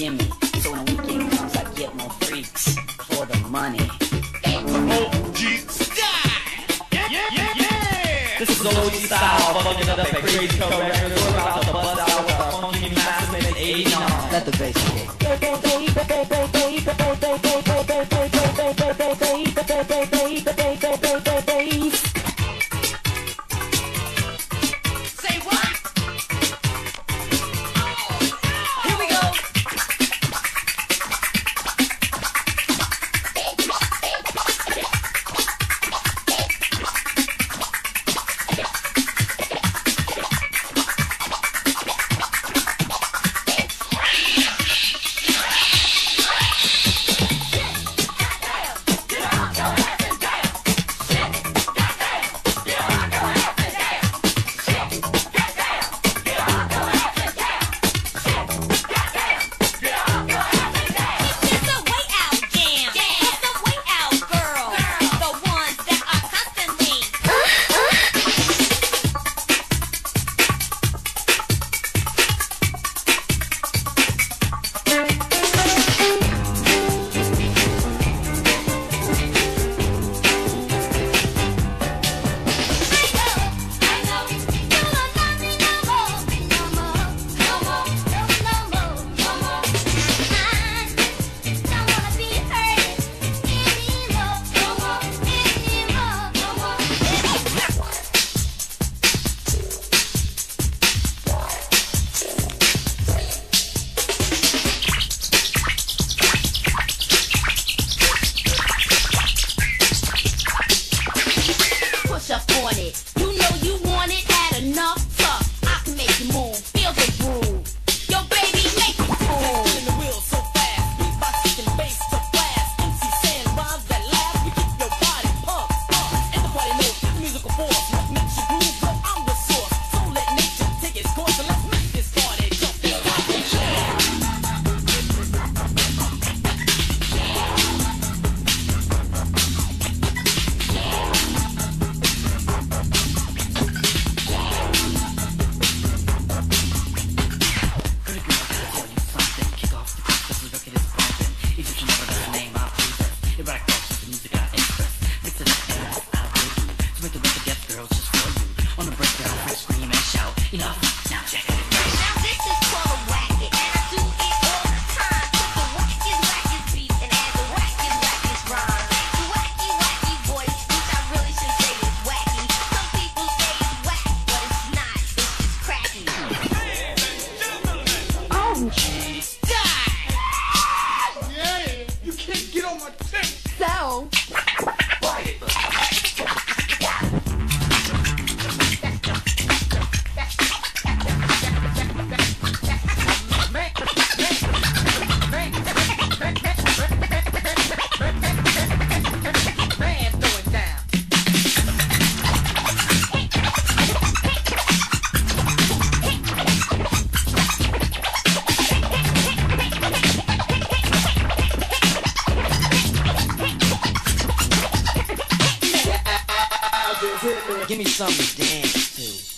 Jimmy. So when the weekend comes, I get more freaks for the money. This is OG style, fucking up that crazy cover records. We're about to bust out with a funky massive 89. Let the bass kick. Wanna break down, scream and shout. Enough. Give me something to dance to.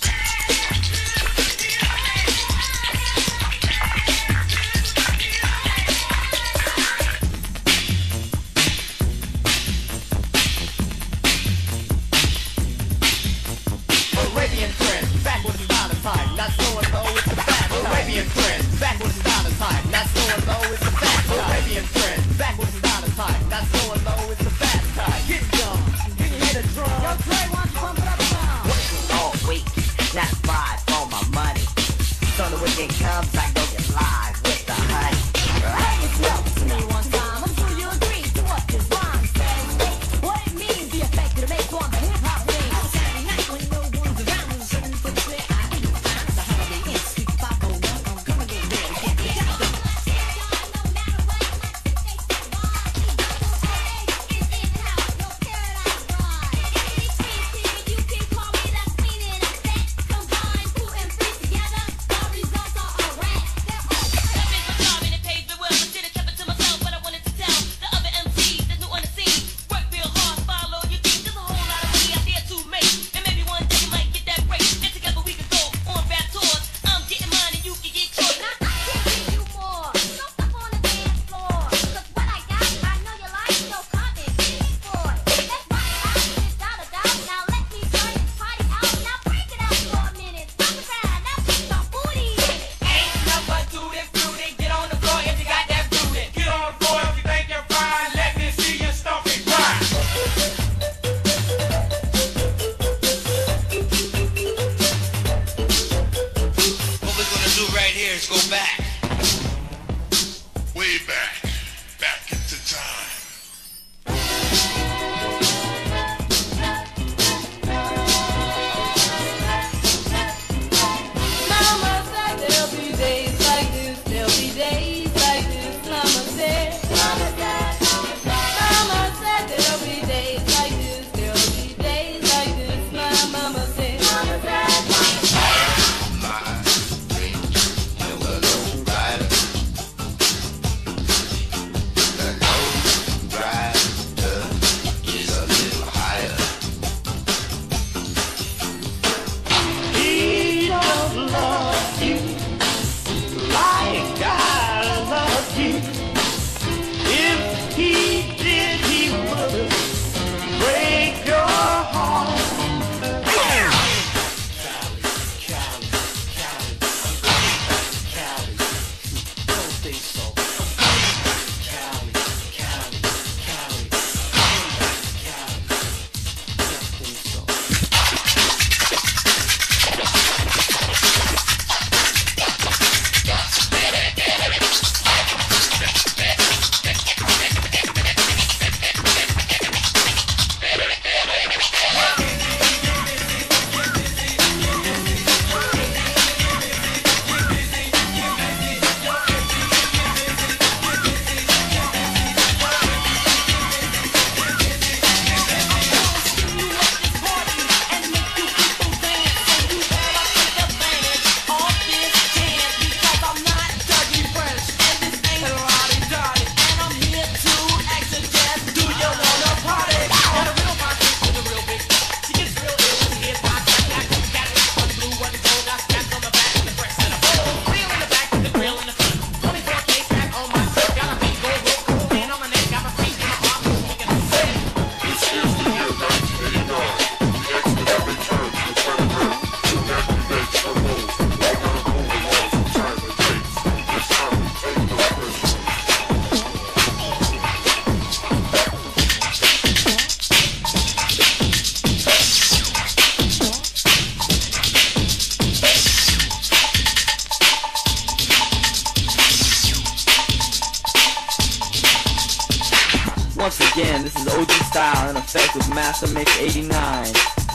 Once again, this is OG Style in effect with Master Mix 89.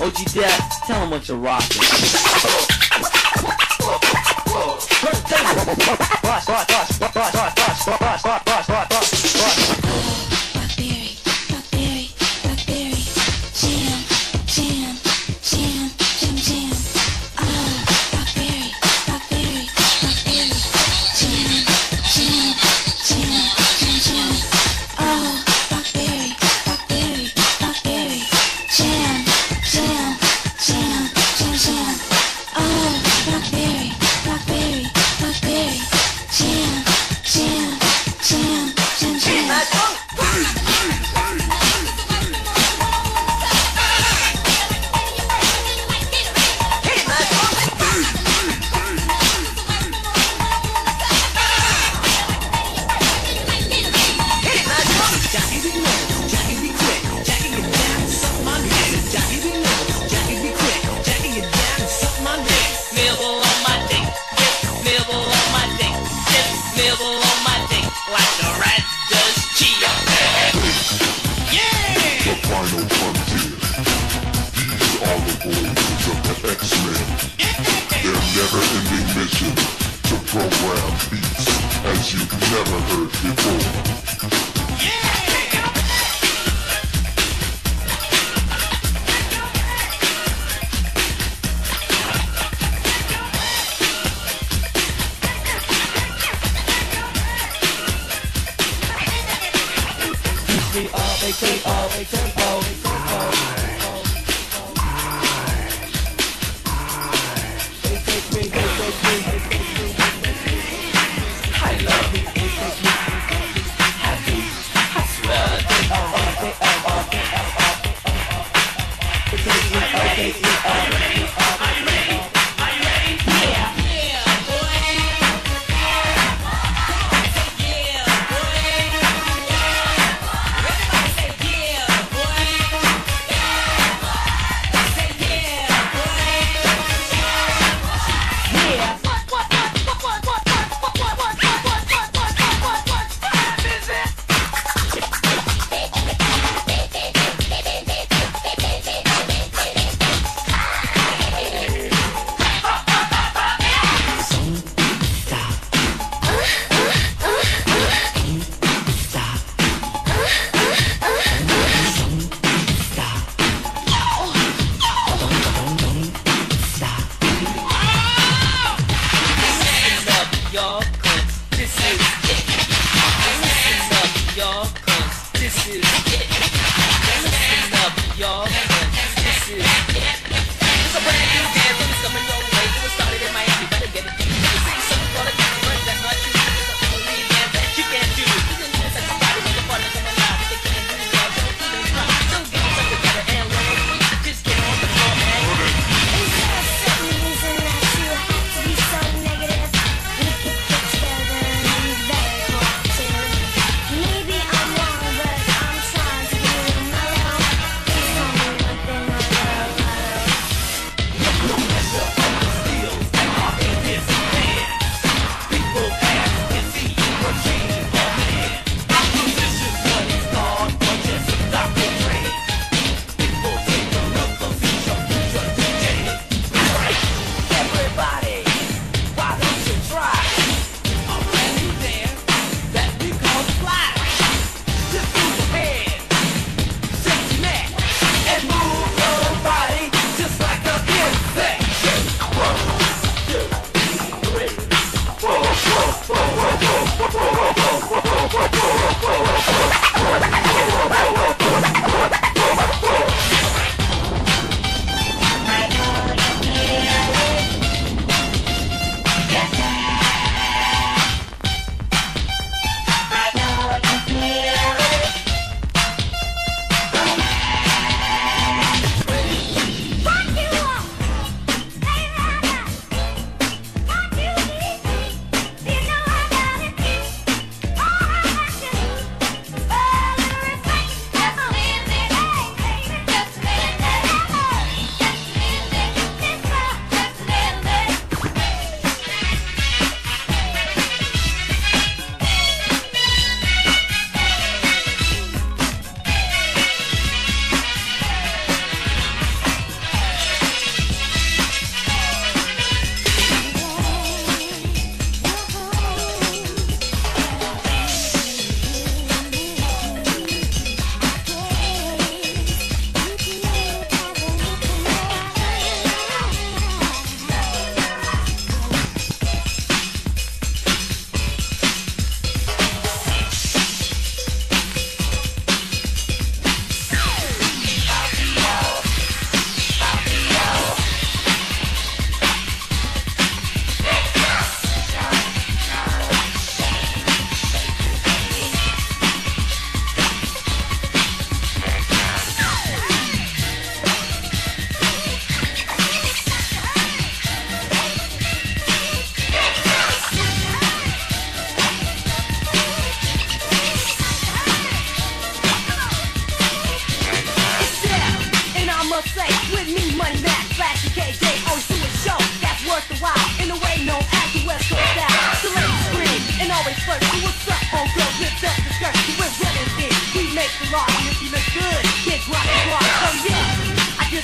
OG Death, tell him what you're rocking. Bust, bust, bust, bust, bust, bust, bust, bust, bust, bust. underground beats as you've never heard before. They they they.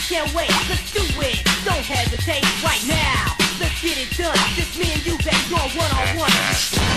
can't wait. Let's do it. Don't hesitate right now. Let's get it done. Just me and you, baby, on one on one.